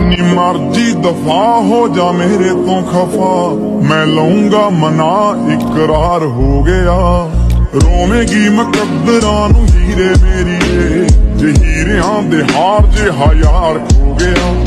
ਨੀ ਮਰਜ਼ੀ ਦਫਾ ਹੋ ਜਾ ਮੇਰੇ ਤੋਂ ਖਫਾ। ਮੈਂ ਲਊਂਗਾ ਮਨਾ, ਇਕਰਾਰ ਹੋ ਗਿਆ। ਰੋਵੇਂਗੀ ਮੁਕੱਦਰਾਂ ਨੂੰ ਹੀਰੇ ਮੇਰੀਏ, ਜੇ ਹੀਰਿਆਂ ਦੇ ਹਾਰ ਜੇ ਹਯਾਰ ਹੋ ਗਿਆ।